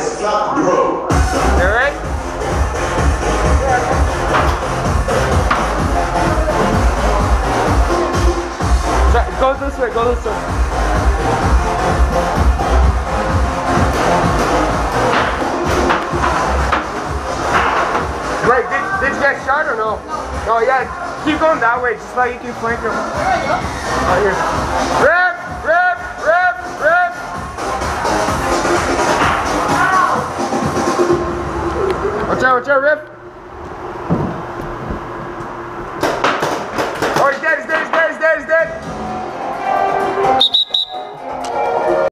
Flop, bro. Alright? Go this way, go this way. Wait, did, did you get shot or no? No. yeah, keep going that way, just like you can flank him. Oh, here. Rip, rip, Watch out, rip.